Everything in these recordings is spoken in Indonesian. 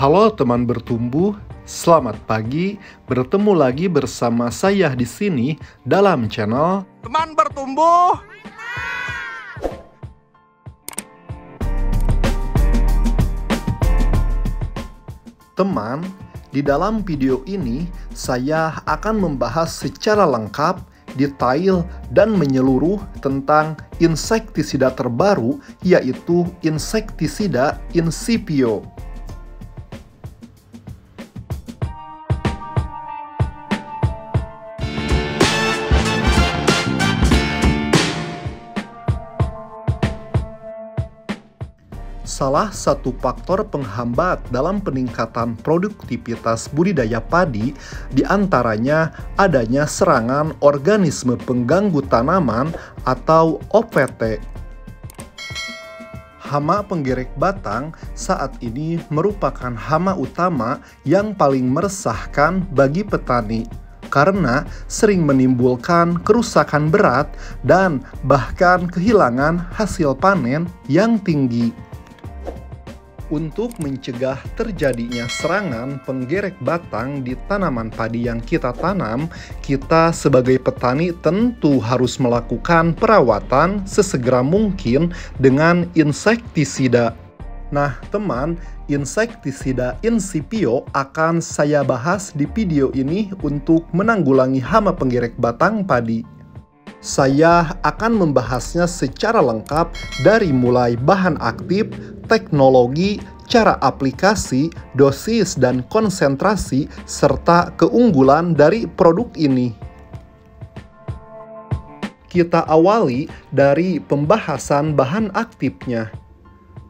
Halo teman bertumbuh, selamat pagi. Bertemu lagi bersama saya di sini dalam channel Teman bertumbuh. teman. Di dalam video ini, saya akan membahas secara lengkap, detail, dan menyeluruh tentang insektisida terbaru, yaitu insektisida Incipio. Salah satu faktor penghambat dalam peningkatan produktivitas budidaya padi di antaranya adanya serangan organisme pengganggu tanaman atau OPT. Hama penggerek batang saat ini merupakan hama utama yang paling meresahkan bagi petani karena sering menimbulkan kerusakan berat dan bahkan kehilangan hasil panen yang tinggi untuk mencegah terjadinya serangan penggerek batang di tanaman padi yang kita tanam, kita sebagai petani tentu harus melakukan perawatan sesegera mungkin dengan insektisida. Nah, teman, insektisida Incipio akan saya bahas di video ini untuk menanggulangi hama penggerek batang padi. Saya akan membahasnya secara lengkap dari mulai bahan aktif, teknologi, cara aplikasi, dosis, dan konsentrasi, serta keunggulan dari produk ini. Kita awali dari pembahasan bahan aktifnya.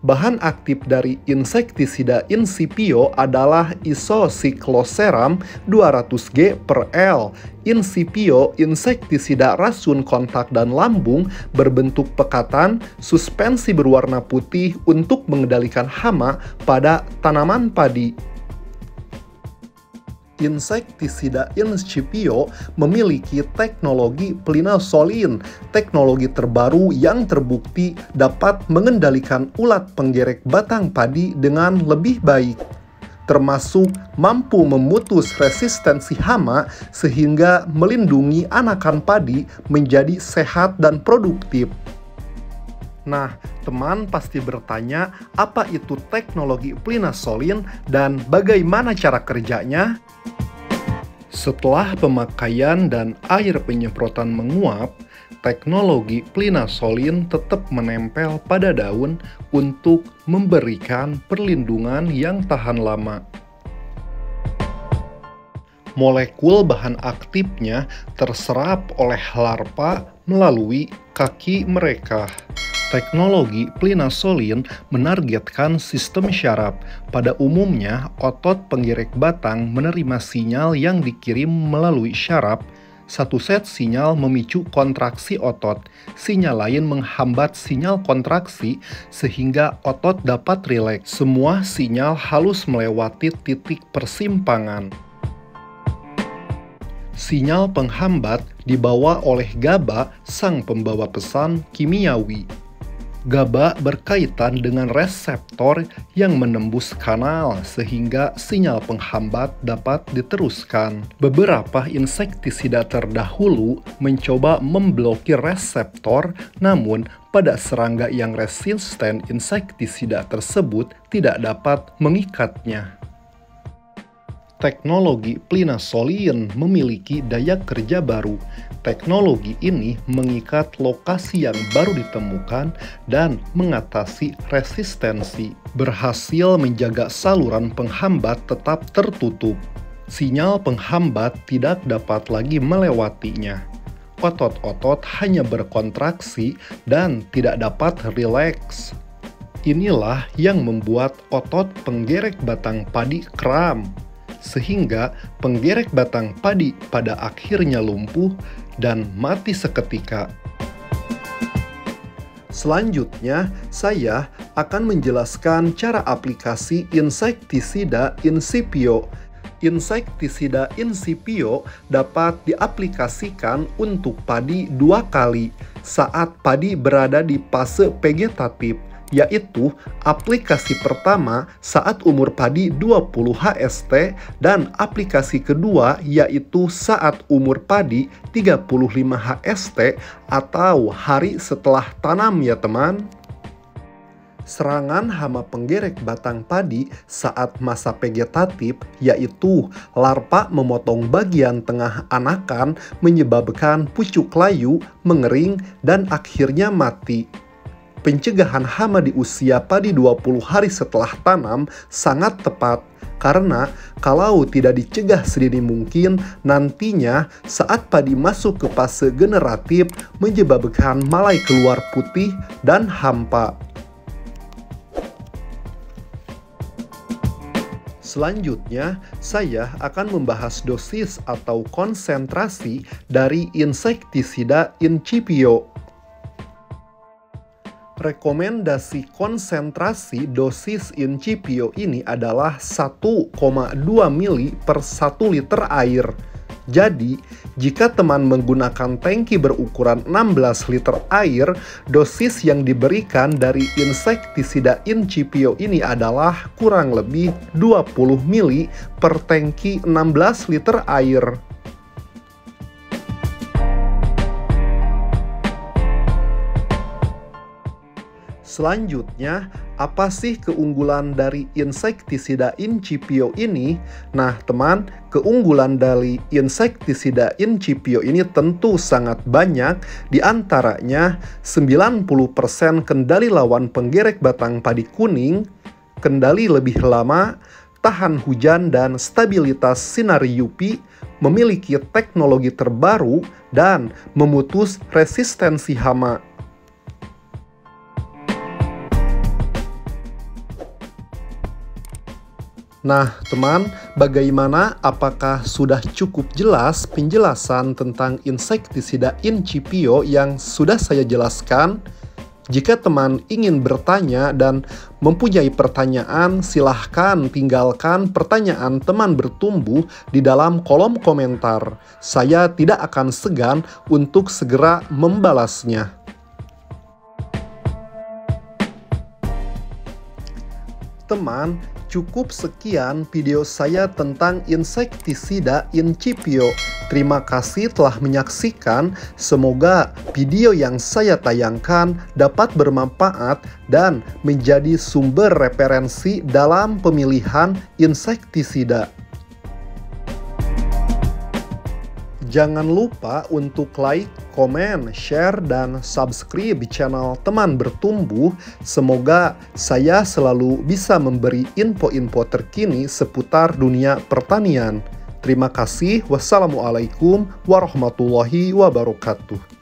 Bahan aktif dari insektisida Incipio adalah isocicloseram 200G per L. Incipio insektisida racun kontak dan lambung berbentuk pekatan, suspensi berwarna putih untuk mengendalikan hama pada tanaman padi insektisida Incipio memiliki teknologi plinasolin, teknologi terbaru yang terbukti dapat mengendalikan ulat penggerek batang padi dengan lebih baik termasuk mampu memutus resistensi hama sehingga melindungi anakan padi menjadi sehat dan produktif. Nah, teman pasti bertanya, apa itu teknologi plinasolin dan bagaimana cara kerjanya? Setelah pemakaian dan air penyemprotan menguap, teknologi plinasolin tetap menempel pada daun untuk memberikan perlindungan yang tahan lama. Molekul bahan aktifnya terserap oleh larva melalui kaki mereka. Teknologi plinasolin menargetkan sistem syaraf. Pada umumnya, otot penggerak batang menerima sinyal yang dikirim melalui syaraf. Satu set sinyal memicu kontraksi otot, sinyal lain menghambat sinyal kontraksi sehingga otot dapat rileks. Semua sinyal halus melewati titik persimpangan sinyal penghambat dibawa oleh GABA, sang pembawa pesan kimiawi. GABA berkaitan dengan reseptor yang menembus kanal sehingga sinyal penghambat dapat diteruskan. Beberapa insektisida terdahulu mencoba memblokir reseptor, namun pada serangga yang resisten insektisida tersebut tidak dapat mengikatnya teknologi plinasolin memiliki daya kerja baru. Teknologi ini mengikat lokasi yang baru ditemukan dan mengatasi resistensi, berhasil menjaga saluran penghambat tetap tertutup. Sinyal penghambat tidak dapat lagi melewatinya. Otot-otot hanya berkontraksi dan tidak dapat rileks. Inilah yang membuat otot penggerek batang padi kram sehingga penggerek batang padi pada akhirnya lumpuh dan mati seketika. Selanjutnya, saya akan menjelaskan cara aplikasi insektisida Incipio. Insektisida Incipio dapat diaplikasikan untuk padi dua kali saat padi berada di fase vegetatif yaitu aplikasi pertama saat umur padi 20 HST dan aplikasi kedua yaitu saat umur padi 35 HST atau hari setelah tanam ya teman. Serangan hama penggerek batang padi saat masa vegetatif yaitu larva memotong bagian tengah anakan menyebabkan pucuk layu, mengering, dan akhirnya mati pencegahan hama di usia padi 20 hari setelah tanam sangat tepat karena kalau tidak dicegah sedini mungkin nantinya saat padi masuk ke fase generatif menyebabkan malai keluar putih dan hampa. Selanjutnya, saya akan membahas dosis atau konsentrasi dari insektisida Incipio rekomendasi konsentrasi dosis incipio ini adalah 1,2 mili per 1 liter air. Jadi, jika teman menggunakan tangki berukuran 16 liter air, dosis yang diberikan dari insektisida incipio ini adalah kurang lebih 20 mili per tangki 16 liter air. Selanjutnya, apa sih keunggulan dari insektisida incipio ini? Nah, teman, keunggulan dari insektisida incipio ini tentu sangat banyak, di antaranya 90% kendali lawan penggerek batang padi kuning, kendali lebih lama, tahan hujan dan stabilitas sinar UV, memiliki teknologi terbaru, dan memutus resistensi hama Nah, teman, bagaimana apakah sudah cukup jelas penjelasan tentang insektisida incipio yang sudah saya jelaskan? Jika teman ingin bertanya dan mempunyai pertanyaan, silahkan tinggalkan pertanyaan teman bertumbuh di dalam kolom komentar. Saya tidak akan segan untuk segera membalasnya. Teman, Cukup sekian video saya tentang insektisida incipio. Terima kasih telah menyaksikan. Semoga video yang saya tayangkan dapat bermanfaat dan menjadi sumber referensi dalam pemilihan insektisida. Jangan lupa untuk like, komen, share, dan subscribe channel Teman Bertumbuh. Semoga saya selalu bisa memberi info-info terkini seputar dunia pertanian. Terima kasih. Wassalamualaikum warahmatullahi wabarakatuh.